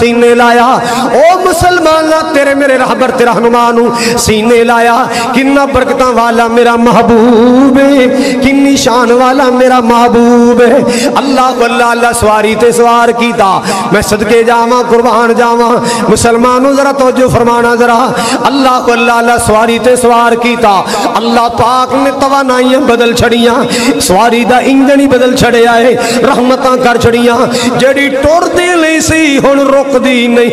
सीने लाया। ओ मुसलमान, तेरे मेरे रहबर ते रहनुमा सीने लाया। किन्ना बरकत वाला मेरा महबूब है, किन्नी शान वाला मेरा महबूब है। अल्लाह अल्लाह अल्लाह सवारी ते सवार कीता। मैं सदके जावा, कुर्बान जावा। मुसलमानों जरा तोजो फरमाना जरा। अल्लाह अल्लाह अल्लाह सवारी ते सवार कीता। अल्लाह पाक ने तवानाइयाँ बदल छड़िया। सवारी दा इंजन ही बदल छड़िया है। रहमतां कर छड़िया। जेड़ी टुरदी सी हुन रुकदी नहीं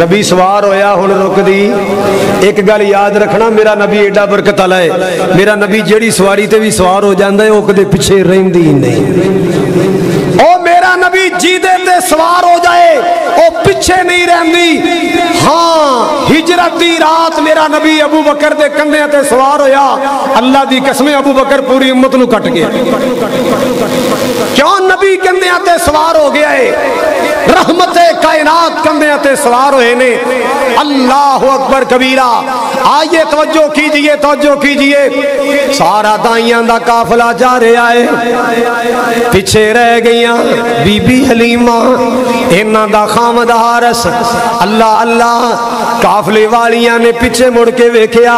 नबी सवार होया हुन रुकदी एक गल याद रखना मेरा नबी एडा बरकत वाला है मेरा नबी जेड़ी सवारी ते भी सवार हो जाता है वो कदे पिछे रहिंदी नहीं ओ मेरा नबी जीदे ते सवार हो जाए ओ पिछे नहीं रहंदी हाँ हिजरत दी रात मेरा नबी अबू बकर दे कंधे ते सवार होया अल्लाह दी कसमें अबू बकर पूरी उम्मत नु कट गया क्यों नबी ते सवार हो गया है। रहमत कायनात कंधे ते सवार होए ने। अल्लाह अकबर कबीरा आइए तवज्जो कीजिए तवज्जो कीजिए। सारा दाइयाँ दा काफला जा रहा है। पिछे रह गई बीबी हलीमा, इन्हों का खामदारस अल्लाह अल्लाह, काफले वालिया ने पिछे मुड़ के वेख्या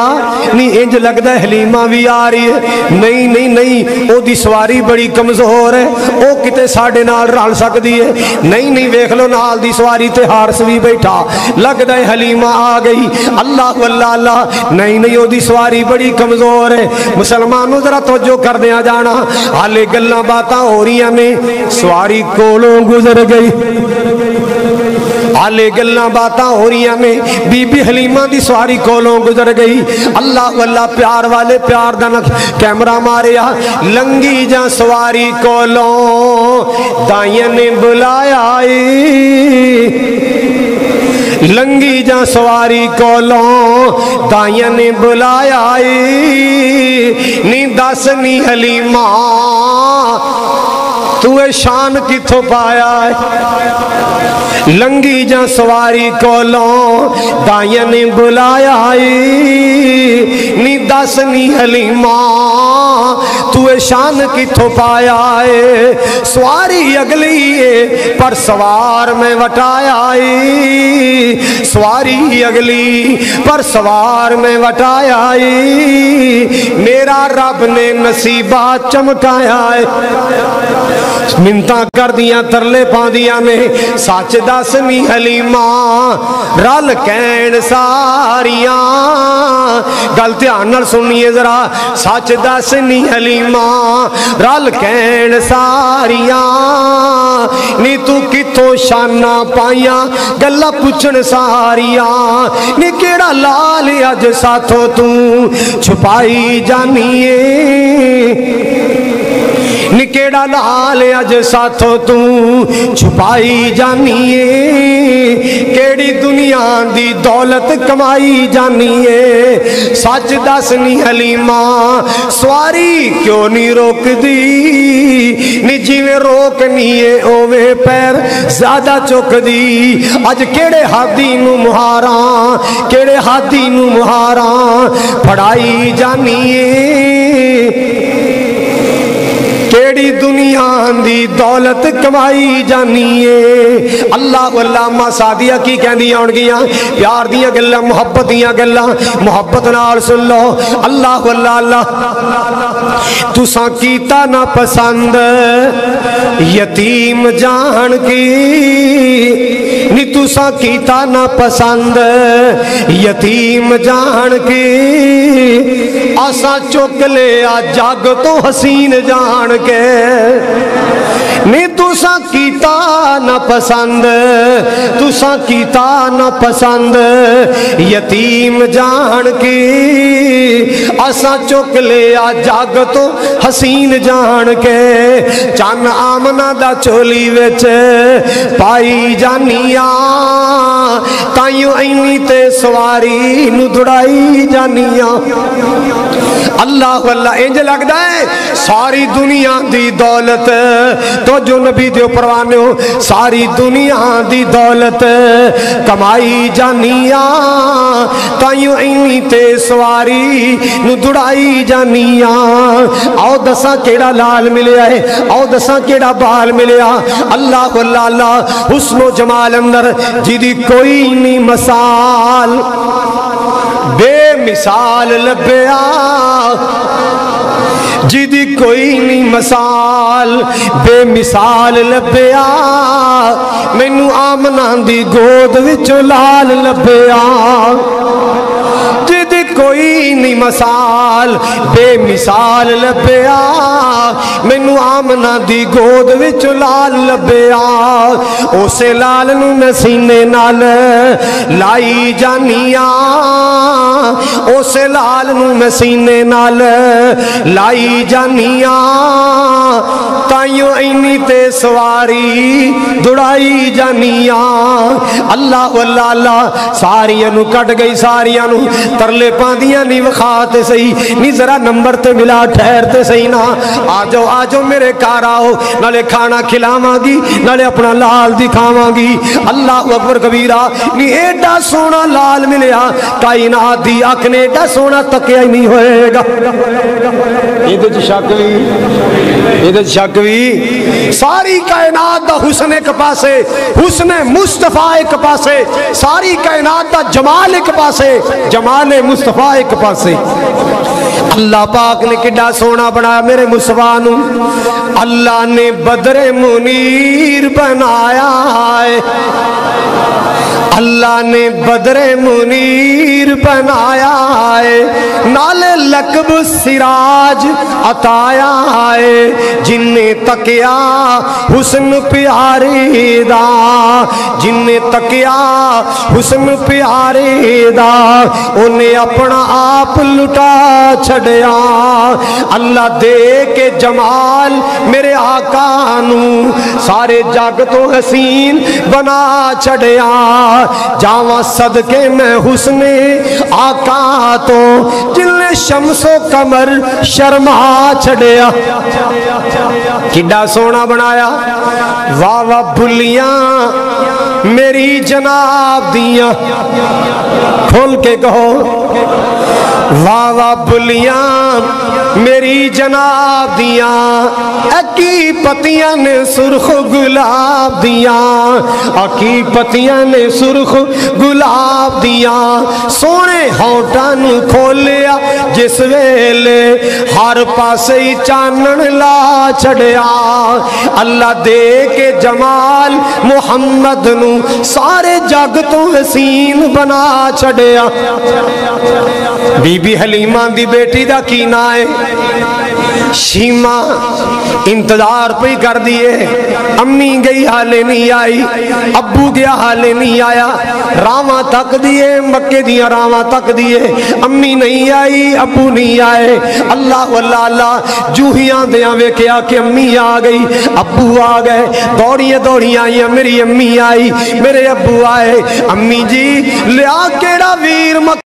नहीं इंज लगता हलीमा भी आ रही है। नहीं नहीं नहीं, ओदी सवारी बड़ी कमज़ोर है। वो किते साडे नाल रल सकती है। नहीं नहीं, वेख लो, नाल सवारी ते हारस भी बैठा। लगता है हलीमा आ गई। अल्लाह अल्लाह अल्लाह नहीं नहीं, ओदी सवारी बड़ी कमज़ोर है। मुसलमानों जरा तवज्जो कर दिया जाना। हाले गल्लां बातां हो रही ने। सवारी कोलों गुजर गई। हाले गल्लां बातां हो रही ने। बीबी हलीमा की सवारी कोलों गुजर गई। अल्लाह अल्लाह प्यार वाले प्यार का कैमरा मारिया लंगी जा सवारी कोलों। दाइया ने बुलाया लंगी जा सवारी कोलों दाइया ने बुलाया नी दस नी हलीमा। तू शान किथों पाया है? लंगी जा सवारी कोलों दाइया ने बुलाया नी दस नी हलीमा। तू शान किथों पाया है सवारी अगली है पर सवार में वटाया आई सवारी अगली पर सवार में वटाया आई मेरा रब ने नसीबा चमकाया है। मिनता कर दिया तरले पादिया ने सच दस नी हलीमा रल कैन सारिया गल ध्यान सुनिए जरा सच दस नी हलीमा रल कैन सारिया नी तू कितों शाना पाइया गल्ला पुछन सारिया नी केड़ा लाल अज साथों तू छुपाई जानिए निकेड़ा लाल अज साथों तू? छुपाई जानिए, केड़ी दुनिया दी दौलत कमाई जानिए। सच दस नी हलीमा, सवारी क्यों नहीं रोकदी? नी जिवें रोकनी है ओवे पैर ज़्यादा चुकदी। अज केड़े हादी नु मुहारा, केड़े हादी नु मुहारा? फड़ाई जानिए केड़ी दुनिया दी दौलत कमाई जानी है अल्लाह अल्लाह सादिया की कहदी आउणगियाँ प्यार दियाँ गल्लां, मुहब्बत दियाँ गल्लां, मुहब्बत नाल सुन लो। अल्लाह अल्लाह अल्लाह। तुसा कीता ना पसंद यतीम जान की। नी तुसा कीता ना पसंद यतीम जान के। आसा चुक लिया जग तो हसीन जान के। नी तुसा कीता ना पसंद तुसा कीता ना पसंद यतीम जान के असा चुक लिया जग तो हसीन जान के चन आमना दा चोली विच पाई जानिया ताइयों इन्नी ते सवारी नु दौड़ाई जानिया अल्लाह अल्लाह, इंज लगता है? सारी दुनिया की दौलत। तो जो नबी दे परवाने हो, सारी दुनिया की दौलत। कमाई जानिया, ताइयों इन्नी ते सवारी दुड़ाई जानिया। आओ दसा केड़ा लाल मिलया है, आओ दसा केड़ा बाल मिलया अल्लाह अल्लाह अल्लाह, हुस्नो जमाल अंदर, जिदी कोई नहीं मसाल। बेमिसाल लभया। जिदी कोई नहीं मसाल, बेमिसाल लभया। मैनू आमना दी गोद विचों लाल लभया। जिदी कोई नहीं मसाल, बेमिसाल लभया मैनू आमना दी गोद विच लाल लभया उसे लाल नसीने नाल लाई जानिया। उसे लाल नसीने नाल लाई जानिया। ताइयों इन्नी ते सवारी दुड़ाई जानिया। अल्लाह अल्लाह अल्लाह, सारिया कट गई, सारिया तरले पादियाँ नी करीम सही। नी जरा नंबर ते मिला ठहरते सही ना। आ जाओ आ जाओ मेरे घर आओ। नाले खाना खिलावगी, नाले अपना लाल दिखावगी। अल्लाह अकबर कबीरा, नी एडा सोना लाल मिलया। ना दी अख ने एडा सोना तकया ही नहीं होएगा। ये शक भी ये शक भी सारी कायनात का हुसन एक पासे, हुसन मुस्तफ़ा एक पासे, सारी कायनात का जमाल एक पासे, जमाल मुस्तफ़ा एक पासे वास्ते अल्लाह पाक ने कि सोना बनाया मेरे मुसवा अल्लाह ने बदरे मुनीर बनाया है। अल्लाह ने बदरे मुनीर बनाया है, नाले लकब सिराज अताया है जिन्ने तकिया हुस्न प्यारे दा जिन्ने तकिया हुस्न प्यारे दा, उन्हें अपना आप लुटा छड़िया। अल्लाह दे के जमाल मेरे आकानू सारे जग तो हसीन बना छड़िया। जावा सदके मैं हुसने आका तो जिन्ने शमसो कमर शर्मा छड़िया। किड्डा सोना बनाया। वाह वाह भुलिया, मेरी जनाब दिया। खोल के कहो। वाह वाह बुलिया मेरी जनाब दिया। अकी पतियाँ ने सुर्ख गुलाब दिया। अकी पतियाँ ने सुर्ख गुलाब दिया। सोने होटा खोलिया, जिस वेले हर पासे चानन ला छड़िया। अल्लाह दे के जमाल मुहम्मद सारे जग तो हसीन बना बीबी हलीमा की बेटी का की ना है? शीमा इंतज़ार पे कर दिए। अम्मी गई, हाले नहीं आई। अब्बू गया हाले नहीं आया। रावा तक दिए, मक्के दिया रावा तक दिए। अम्मी नहीं आई अबू नहीं आए। अल्लाह अल्लाह अल्लाह जूहिया दिया वेख्या कि अम्मी आ गई। अबू आ गए। दौड़िया दौड़िया आई मेरी अम्मी आई। मेरे अबू आए। अम्मी जी, लिया केड़ा वीर